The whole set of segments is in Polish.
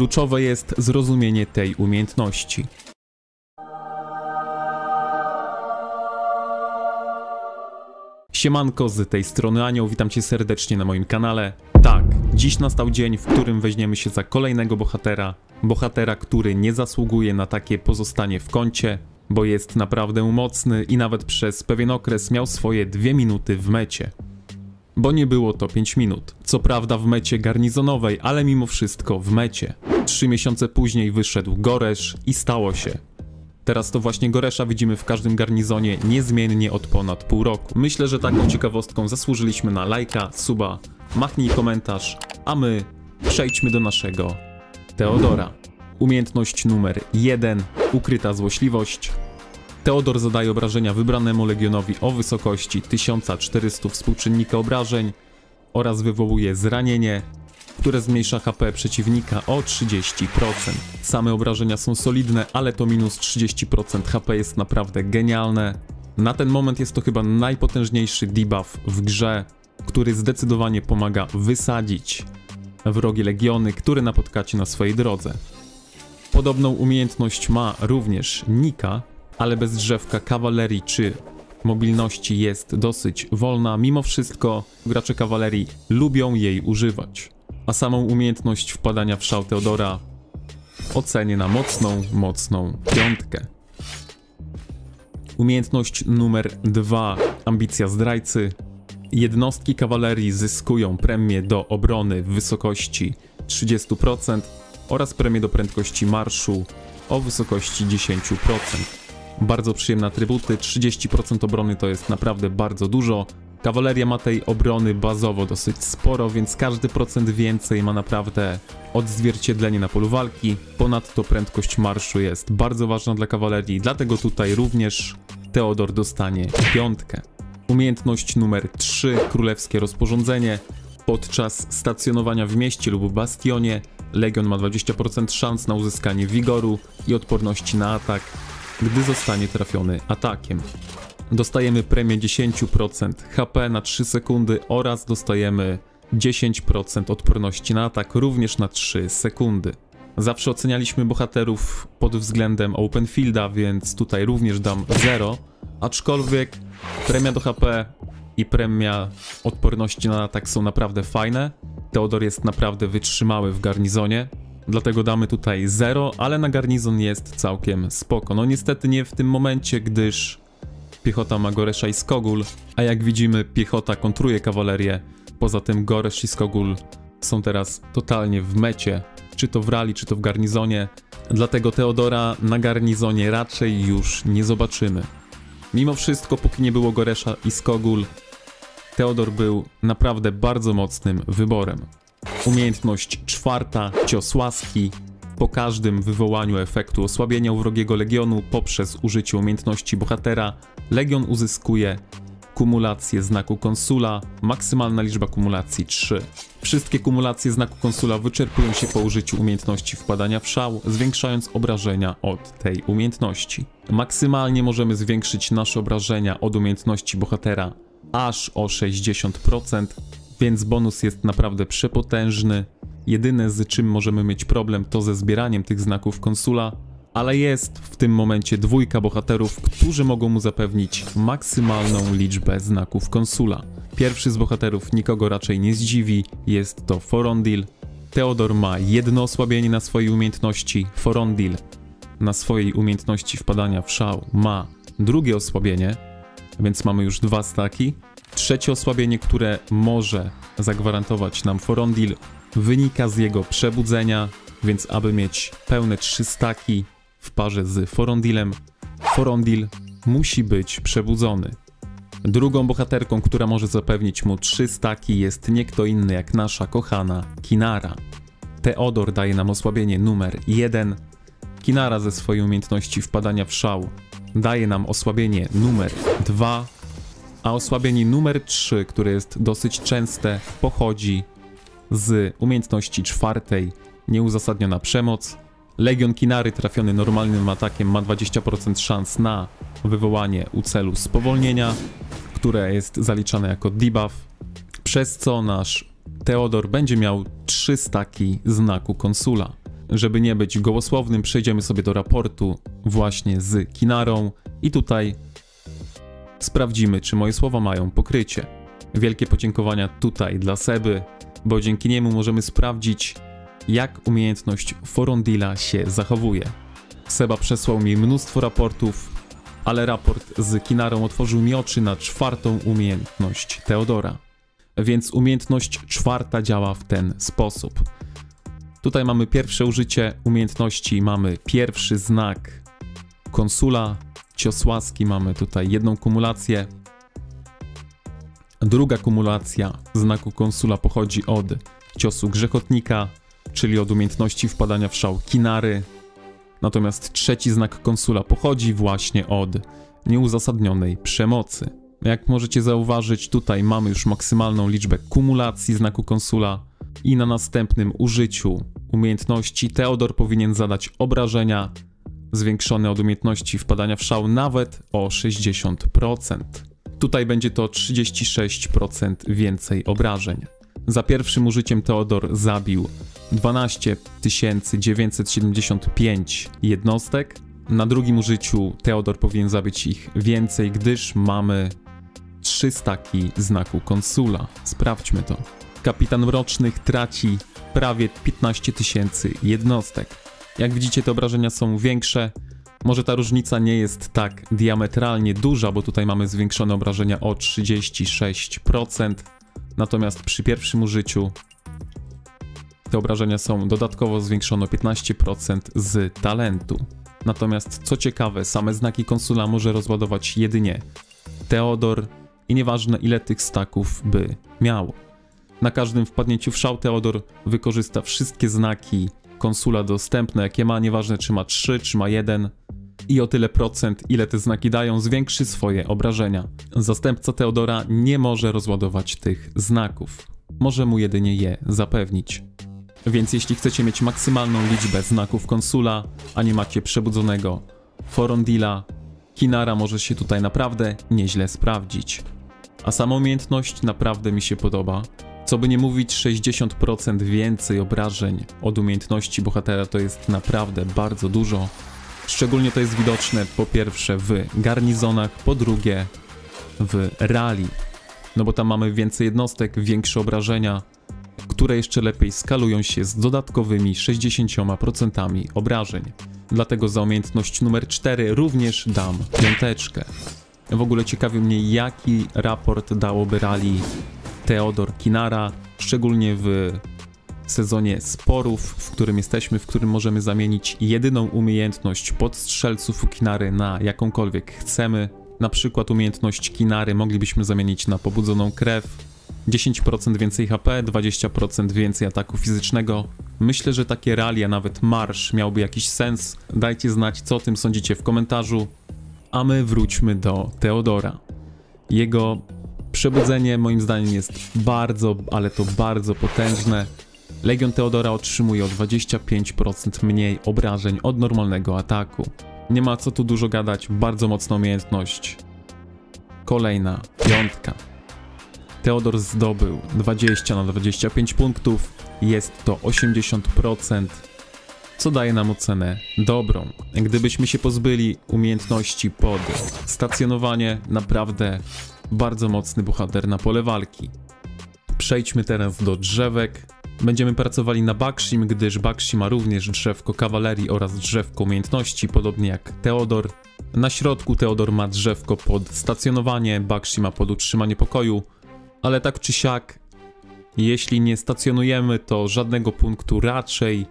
Kluczowe jest zrozumienie tej umiejętności. Siemanko, z tej strony Anioł, witam cię serdecznie na moim kanale. Tak, dziś nastał dzień, w którym weźmiemy się za kolejnego bohatera. Bohatera, który nie zasługuje na takie pozostanie w kącie, bo jest naprawdę mocny i nawet przez pewien okres miał swoje dwie minuty w mecie. Bo nie było to 5 minut. Co prawda w mecie garnizonowej, ale mimo wszystko w mecie. Trzy miesiące później wyszedł Goresz i stało się. Teraz to właśnie Goresza widzimy w każdym garnizonie niezmiennie od ponad pół roku. Myślę, że taką ciekawostką zasłużyliśmy na lajka, suba, machnij komentarz, a my przejdźmy do naszego Teodora. Umiejętność numer 1, ukryta złośliwość. Teodor zadaje obrażenia wybranemu legionowi o wysokości 1400 współczynnika obrażeń oraz wywołuje zranienie, które zmniejsza HP przeciwnika o 30%. Same obrażenia są solidne, ale to minus 30% HP jest naprawdę genialne. Na ten moment jest to chyba najpotężniejszy debuff w grze, który zdecydowanie pomaga wysadzić wrogie legiony, które napotkacie na swojej drodze. Podobną umiejętność ma również Nika, ale bez drzewka kawalerii czy mobilności jest dosyć wolna. Mimo wszystko gracze kawalerii lubią jej używać. A samą umiejętność wpadania w szał Teodora ocenię na mocną, mocną piątkę. Umiejętność numer 2. Ambicja zdrajcy. Jednostki kawalerii zyskują premię do obrony w wysokości 30% oraz premię do prędkości marszu o wysokości 10%. Bardzo przyjemne atrybuty, 30% obrony to jest naprawdę bardzo dużo. Kawaleria ma tej obrony bazowo dosyć sporo, więc każdy procent więcej ma naprawdę odzwierciedlenie na polu walki. Ponadto prędkość marszu jest bardzo ważna dla kawalerii, dlatego tutaj również Teodor dostanie piątkę. Umiejętność numer 3, królewskie rozporządzenie. Podczas stacjonowania w mieście lub bastionie Legion ma 20% szans na uzyskanie wigoru i odporności na atak, gdy zostanie trafiony atakiem. Dostajemy premię 10% HP na 3 sekundy oraz dostajemy 10% odporności na atak również na 3 sekundy. Zawsze ocenialiśmy bohaterów pod względem open fielda, więc tutaj również dam 0, aczkolwiek premia do HP i premia odporności na atak są naprawdę fajne. Teodor jest naprawdę wytrzymały w garnizonie, dlatego damy tutaj 0, ale na garnizon jest całkiem spoko. No niestety nie w tym momencie, gdyż piechota ma Goresza i Skogul, a jak widzimy piechota kontruje kawalerię. Poza tym Goresz i Skogul są teraz totalnie w mecie, czy to w rali, czy to w garnizonie. Dlatego Teodora na garnizonie raczej już nie zobaczymy. Mimo wszystko, póki nie było Goresza i Skogul, Teodor był naprawdę bardzo mocnym wyborem. Umiejętność czwarta, cios łaski. Po każdym wywołaniu efektu osłabienia wrogiego legionu poprzez użycie umiejętności bohatera, legion uzyskuje kumulację znaku konsula, maksymalna liczba kumulacji 3. Wszystkie kumulacje znaku konsula wyczerpują się po użyciu umiejętności wpadania w szał, zwiększając obrażenia od tej umiejętności. Maksymalnie możemy zwiększyć nasze obrażenia od umiejętności bohatera aż o 60%, więc bonus jest naprawdę przepotężny. Jedyne z czym możemy mieć problem to ze zbieraniem tych znaków konsula, ale jest w tym momencie dwójka bohaterów, którzy mogą mu zapewnić maksymalną liczbę znaków konsula. Pierwszy z bohaterów nikogo raczej nie zdziwi, jest to Forondil. Theodor ma jedno osłabienie na swojej umiejętności, Forondil na swojej umiejętności wpadania w szał ma drugie osłabienie, więc mamy już dwa staki. Trzecie osłabienie, które może zagwarantować nam Forondil, wynika z jego przebudzenia, więc aby mieć pełne trzy staki w parze z Forondilem, Forondil musi być przebudzony. Drugą bohaterką, która może zapewnić mu trzy staki jest nie kto inny jak nasza kochana Kinara. Teodor daje nam osłabienie numer 1. Kinara ze swojej umiejętności wpadania w szał daje nam osłabienie numer 2, a osłabienie numer 3, które jest dosyć częste, pochodzi z umiejętności czwartej, nieuzasadniona przemoc. Legion Kinary trafiony normalnym atakiem ma 20% szans na wywołanie u celu spowolnienia, które jest zaliczane jako debuff, przez co nasz Teodor będzie miał 3 staki znaku konsula. żeby nie być gołosłownym, przejdziemy sobie do raportu właśnie z Kinarą i tutaj sprawdzimy, czy moje słowa mają pokrycie. Wielkie podziękowania tutaj dla Seby, bo dzięki niemu możemy sprawdzić, jak umiejętność Forondila się zachowuje. Seba przesłał mi mnóstwo raportów, ale raport z Kinarą otworzył mi oczy na czwartą umiejętność Teodora. Więc umiejętność czwarta działa w ten sposób. Tutaj mamy pierwsze użycie umiejętności, mamy pierwszy znak konsula, cios łaski, mamy tutaj jedną kumulację. Druga kumulacja znaku konsula pochodzi od ciosu grzechotnika, czyli od umiejętności wpadania w szał kinary. Natomiast trzeci znak konsula pochodzi właśnie od nieuzasadnionej przemocy. Jak możecie zauważyć, tutaj mamy już maksymalną liczbę kumulacji znaku konsula i na następnym użyciu umiejętności Teodor powinien zadać obrażenia zwiększone od umiejętności wpadania w szał nawet o 60%. Tutaj będzie to 36% więcej obrażeń. Za pierwszym użyciem Teodor zabił 12 975 jednostek. Na drugim użyciu Teodor powinien zabić ich więcej, gdyż mamy 3 staki znaku konsula. Sprawdźmy to. Kapitan Mrocznych traci prawie 15 tysięcy jednostek. Jak widzicie, te obrażenia są większe. Może ta różnica nie jest tak diametralnie duża, bo tutaj mamy zwiększone obrażenia o 36%. Natomiast przy pierwszym użyciu te obrażenia są dodatkowo zwiększone o 15% z talentu. Natomiast co ciekawe, same znaki konsula może rozładować jedynie Teodor i nieważne ile tych staków by miał. Na każdym wpadnięciu w szał Teodor wykorzysta wszystkie znaki konsula dostępne, jakie ma, nieważne czy ma 3, czy ma 1 i o tyle procent, ile te znaki dają, zwiększy swoje obrażenia. Zastępca Teodora nie może rozładować tych znaków. Może mu jedynie je zapewnić. Więc jeśli chcecie mieć maksymalną liczbę znaków konsula, a nie macie przebudzonego Forondila, Kinara może się tutaj naprawdę nieźle sprawdzić. A sama umiejętność naprawdę mi się podoba. Co by nie mówić, 60% więcej obrażeń od umiejętności bohatera to jest naprawdę bardzo dużo. Szczególnie to jest widoczne po pierwsze w garnizonach, po drugie w rally. No bo tam mamy więcej jednostek, większe obrażenia, które jeszcze lepiej skalują się z dodatkowymi 60% obrażeń. Dlatego za umiejętność numer 4 również dam piąteczkę. W ogóle ciekawi mnie, jaki raport dałoby rally Teodor Kinara, szczególnie w sezonie sporów, w którym jesteśmy, w którym możemy zamienić jedyną umiejętność podstrzelców Kinary na jakąkolwiek chcemy. Na przykład umiejętność Kinary moglibyśmy zamienić na pobudzoną krew, 10% więcej HP, 20% więcej ataku fizycznego. Myślę, że takie ralia, nawet marsz miałby jakiś sens. Dajcie znać, co o tym sądzicie w komentarzu. A my wróćmy do Teodora. Jego przebudzenie moim zdaniem jest bardzo, ale to bardzo potężne. Legion Teodora otrzymuje o 25% mniej obrażeń od normalnego ataku. Nie ma co tu dużo gadać, bardzo mocna umiejętność. Kolejna, piątka. Teodor zdobył 20 na 25 punktów, jest to 80%, co daje nam ocenę dobrą. Gdybyśmy się pozbyli umiejętności pod stacjonowanie, naprawdę bardzo mocny bohater na pole walki. Przejdźmy teraz do drzewek. Będziemy pracowali na Bakshim, gdyż Bakshi ma również drzewko kawalerii oraz drzewko umiejętności, podobnie jak Teodor. Na środku Teodor ma drzewko pod stacjonowanie, Bakshi ma pod utrzymanie pokoju, ale tak czy siak, jeśli nie stacjonujemy, to żadnego punktu raczej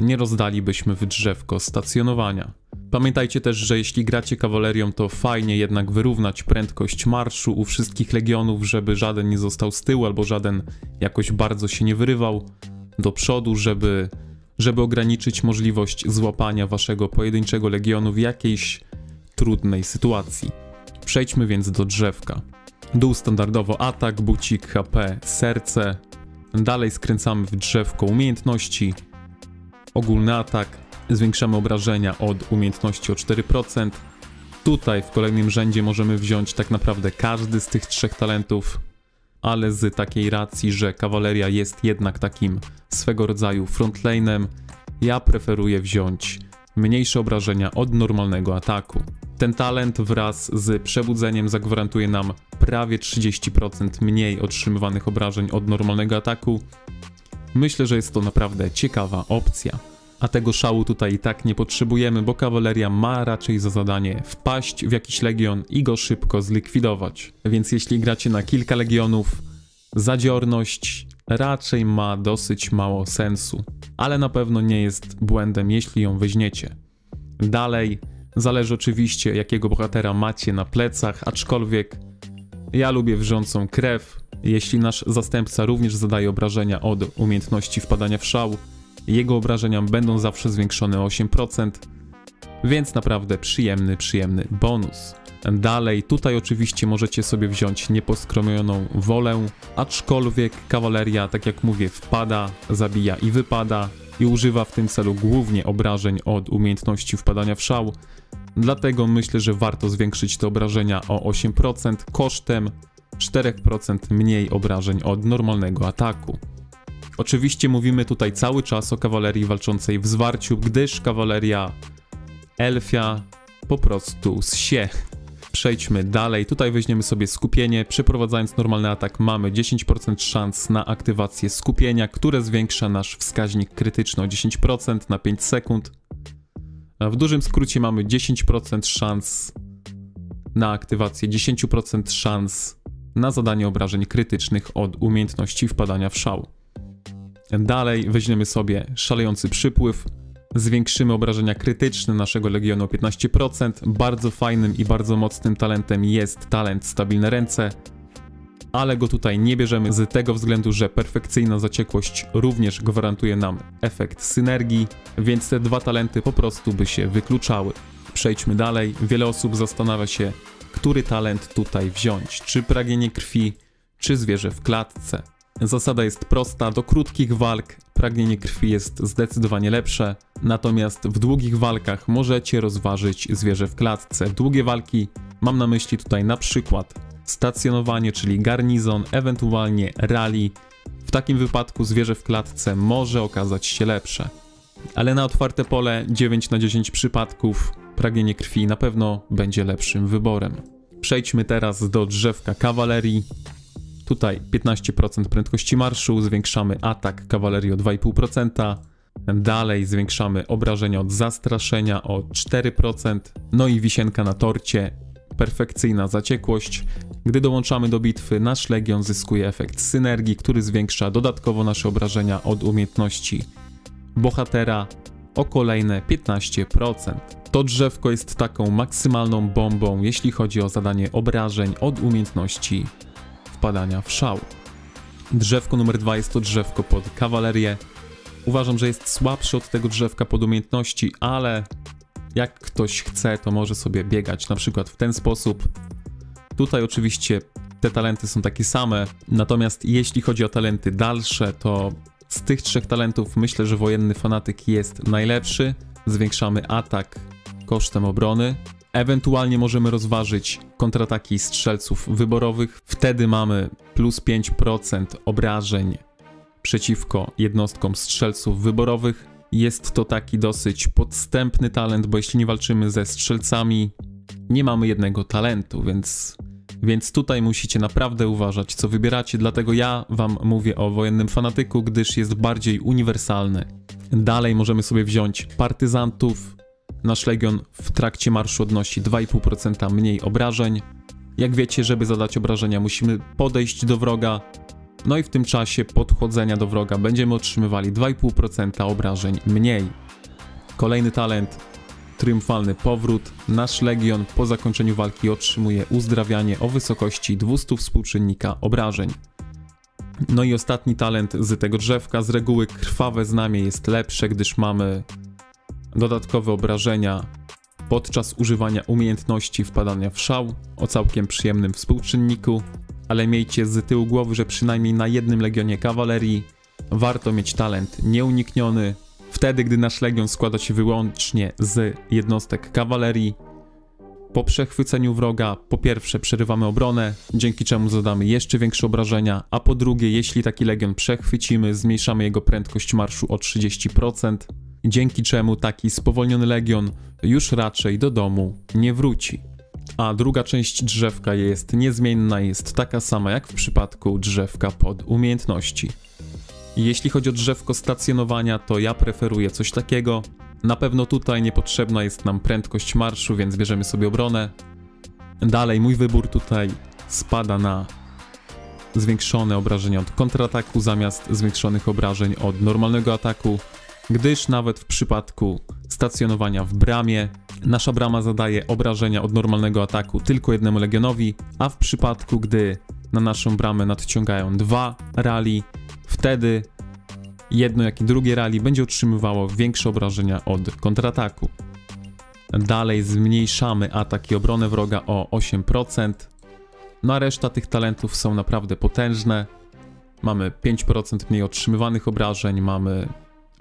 nie rozdalibyśmy w drzewko stacjonowania. Pamiętajcie też, że jeśli gracie kawalerią, to fajnie jednak wyrównać prędkość marszu u wszystkich legionów, żeby żaden nie został z tyłu albo żaden jakoś bardzo się nie wyrywał do przodu, żeby, żeby ograniczyć możliwość złapania waszego pojedynczego legionu w jakiejś trudnej sytuacji. Przejdźmy więc do drzewka. Dół standardowo atak, bucik, HP, serce. Dalej skręcamy w drzewko umiejętności. Ogólny atak, zwiększamy obrażenia od umiejętności o 4%. Tutaj w kolejnym rzędzie możemy wziąć tak naprawdę każdy z tych trzech talentów, ale z takiej racji, że kawaleria jest jednak takim swego rodzaju frontlane'em, ja preferuję wziąć mniejsze obrażenia od normalnego ataku. Ten talent wraz z przebudzeniem zagwarantuje nam prawie 30% mniej otrzymywanych obrażeń od normalnego ataku. Myślę, że jest to naprawdę ciekawa opcja. A tego szału tutaj i tak nie potrzebujemy, bo kawaleria ma raczej za zadanie wpaść w jakiś legion i go szybko zlikwidować. Więc jeśli gracie na kilka legionów, zadziorność raczej ma dosyć mało sensu, ale na pewno nie jest błędem, jeśli ją weźmiecie. Dalej, zależy oczywiście jakiego bohatera macie na plecach, aczkolwiek ja lubię wrzącą krew. Jeśli nasz zastępca również zadaje obrażenia od umiejętności wpadania w szał, jego obrażenia będą zawsze zwiększone o 8%, więc naprawdę przyjemny, przyjemny bonus. Dalej, tutaj oczywiście możecie sobie wziąć nieposkromioną wolę, aczkolwiek kawaleria, tak jak mówię, wpada, zabija i wypada i używa w tym celu głównie obrażeń od umiejętności wpadania w szał, dlatego myślę, że warto zwiększyć te obrażenia o 8% kosztem 4% mniej obrażeń od normalnego ataku. Oczywiście mówimy tutaj cały czas o kawalerii walczącej w zwarciu, gdyż kawaleria elfia po prostu zsie. Przejdźmy dalej. Tutaj weźmiemy sobie skupienie. Przeprowadzając normalny atak mamy 10% szans na aktywację skupienia, które zwiększa nasz wskaźnik krytyczny o 10% na 5 sekund. W dużym skrócie mamy 10% szans na aktywację, 10% szans na zadanie obrażeń krytycznych od umiejętności wpadania w szał. Dalej weźmiemy sobie szalejący przypływ, zwiększymy obrażenia krytyczne naszego legionu o 15%. Bardzo fajnym i bardzo mocnym talentem jest talent stabilne ręce, ale go tutaj nie bierzemy z tego względu, że perfekcyjna zaciekłość również gwarantuje nam efekt synergii, więc te dwa talenty po prostu by się wykluczały. Przejdźmy dalej. Wiele osób zastanawia się, który talent tutaj wziąć. Czy pragnienie krwi, czy zwierzę w klatce. Zasada jest prosta, do krótkich walk pragnienie krwi jest zdecydowanie lepsze, natomiast w długich walkach możecie rozważyć zwierzę w klatce. Długie walki mam na myśli tutaj na przykład stacjonowanie, czyli garnizon, ewentualnie rally. W takim wypadku zwierzę w klatce może okazać się lepsze. Ale na otwarte pole 9 na 10 przypadków pragnienie krwi na pewno będzie lepszym wyborem. Przejdźmy teraz do drzewka kawalerii. Tutaj 15% prędkości marszu, zwiększamy atak kawalerii o 2,5%. Dalej zwiększamy obrażenia od zastraszenia o 4%. No i wisienka na torcie, perfekcyjna zaciekłość. Gdy dołączamy do bitwy, nasz legion zyskuje efekt synergii, który zwiększa dodatkowo nasze obrażenia od umiejętności bohatera o kolejne 15%. To drzewko jest taką maksymalną bombą, jeśli chodzi o zadanie obrażeń od umiejętności wpadania w szał. Drzewko numer dwa jest to drzewko pod kawalerię. Uważam, że jest słabszy od tego drzewka pod umiejętności, ale jak ktoś chce, to może sobie biegać na przykład w ten sposób. Tutaj oczywiście te talenty są takie same, natomiast jeśli chodzi o talenty dalsze, to z tych trzech talentów myślę, że wojenny fanatyk jest najlepszy. Zwiększamy atak kosztem obrony. Ewentualnie możemy rozważyć kontrataki strzelców wyborowych. Wtedy mamy plus 5% obrażeń przeciwko jednostkom strzelców wyborowych. Jest to taki dosyć podstępny talent, bo jeśli nie walczymy ze strzelcami, nie mamy jednego talentu, więc, więc tutaj musicie naprawdę uważać, co wybieracie. Dlatego ja Wam mówię o wojennym fanatyku, gdyż jest bardziej uniwersalny. Dalej możemy sobie wziąć partyzantów, Nasz legion w trakcie marszu odnosi 2,5% mniej obrażeń. Jak wiecie, żeby zadać obrażenia, musimy podejść do wroga. No i w tym czasie podchodzenia do wroga będziemy otrzymywali 2,5% obrażeń mniej. Kolejny talent, triumfalny powrót. Nasz legion po zakończeniu walki otrzymuje uzdrawianie o wysokości 200 współczynnika obrażeń. No i ostatni talent z tego drzewka. Z reguły krwawe znamie jest lepsze, gdyż mamy dodatkowe obrażenia podczas używania umiejętności wpadania w szał o całkiem przyjemnym współczynniku, ale miejcie z tyłu głowy, że przynajmniej na jednym legionie kawalerii warto mieć talent nieunikniony. Wtedy, gdy nasz legion składa się wyłącznie z jednostek kawalerii, po przechwyceniu wroga, po pierwsze przerywamy obronę, dzięki czemu zadamy jeszcze większe obrażenia, a po drugie, jeśli taki legion przechwycimy, zmniejszamy jego prędkość marszu o 30%. Dzięki czemu taki spowolniony legion już raczej do domu nie wróci. A druga część drzewka jest niezmienna, jest taka sama jak w przypadku drzewka pod umiejętności. Jeśli chodzi o drzewko stacjonowania, to ja preferuję coś takiego. Na pewno tutaj niepotrzebna jest nam prędkość marszu, więc bierzemy sobie obronę. Dalej mój wybór tutaj spada na zwiększone obrażenia od kontrataku zamiast zwiększonych obrażeń od normalnego ataku, gdyż nawet w przypadku stacjonowania w bramie nasza brama zadaje obrażenia od normalnego ataku tylko jednemu legionowi, a w przypadku gdy na naszą bramę nadciągają dwa rali, wtedy jedno jak i drugie rali będzie otrzymywało większe obrażenia od kontrataku. Dalej zmniejszamy atak i obronę wroga o 8%. No a reszta tych talentów są naprawdę potężne. Mamy 5% mniej otrzymywanych obrażeń, mamy,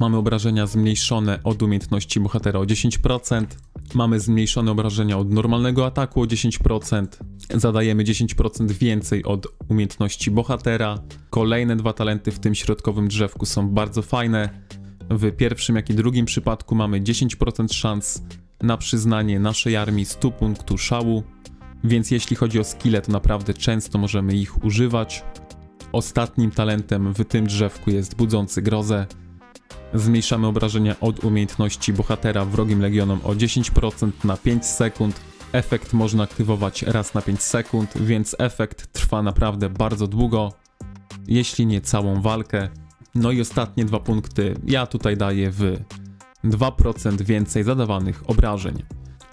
mamy obrażenia zmniejszone od umiejętności bohatera o 10%, mamy zmniejszone obrażenia od normalnego ataku o 10%, zadajemy 10% więcej od umiejętności bohatera. Kolejne dwa talenty w tym środkowym drzewku są bardzo fajne. W pierwszym, jak i drugim przypadku mamy 10% szans na przyznanie naszej armii 100 punktu szału, więc jeśli chodzi o skille, to naprawdę często możemy ich używać. Ostatnim talentem w tym drzewku jest budzący grozę. Zmniejszamy obrażenia od umiejętności bohatera wrogim legionom o 10% na 5 sekund. Efekt można aktywować raz na 5 sekund, więc efekt trwa naprawdę bardzo długo, jeśli nie całą walkę. No i ostatnie dwa punkty ja tutaj daję w 2% więcej zadawanych obrażeń.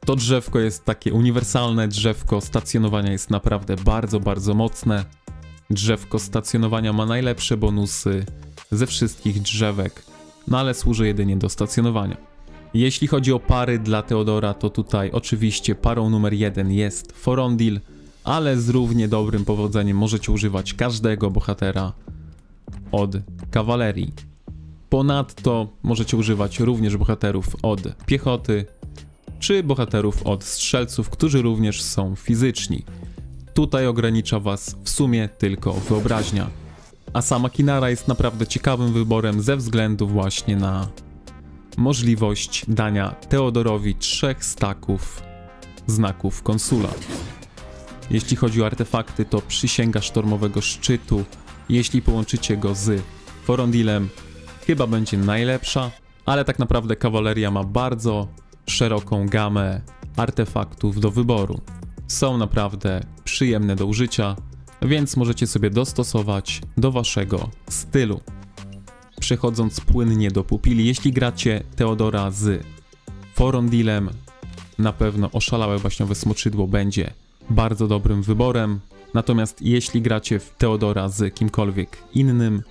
To drzewko jest takie uniwersalne, drzewko stacjonowania jest naprawdę bardzo, bardzo mocne. Drzewko stacjonowania ma najlepsze bonusy ze wszystkich drzewek, no ale służy jedynie do stacjonowania. Jeśli chodzi o pary dla Teodora, to tutaj oczywiście parą numer jeden jest Forondil, ale z równie dobrym powodzeniem możecie używać każdego bohatera od kawalerii. Ponadto możecie używać również bohaterów od piechoty, czy bohaterów od strzelców, którzy również są fizyczni. Tutaj ogranicza Was w sumie tylko wyobraźnia. A sama Kinara jest naprawdę ciekawym wyborem ze względu właśnie na możliwość dania Teodorowi trzech staków znaków konsula. Jeśli chodzi o artefakty, to przysięga sztormowego szczytu. Jeśli połączycie go z Forondilem, chyba będzie najlepsza, ale tak naprawdę kawaleria ma bardzo szeroką gamę artefaktów do wyboru. Są naprawdę przyjemne do użycia, więc możecie sobie dostosować do waszego stylu. Przechodząc płynnie do pupili, jeśli gracie Teodora z Forondilem, na pewno oszalałe baśniowe smoczydło będzie bardzo dobrym wyborem. Natomiast jeśli gracie w Teodora z kimkolwiek innym,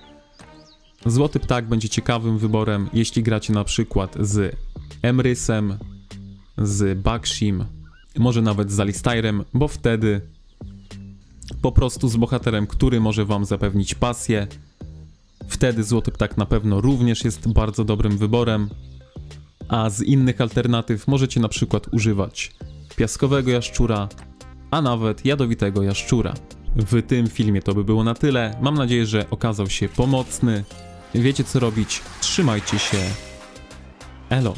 Złoty Ptak będzie ciekawym wyborem, jeśli gracie na przykład z Emrysem, z Bakshim, może nawet z Alistairem, bo wtedy po prostu z bohaterem, który może wam zapewnić pasję. Wtedy Złoty Ptak na pewno również jest bardzo dobrym wyborem. A z innych alternatyw możecie na przykład używać piaskowego jaszczura, a nawet jadowitego jaszczura. W tym filmie to by było na tyle. Mam nadzieję, że okazał się pomocny. Wiecie co robić. Trzymajcie się. Elo.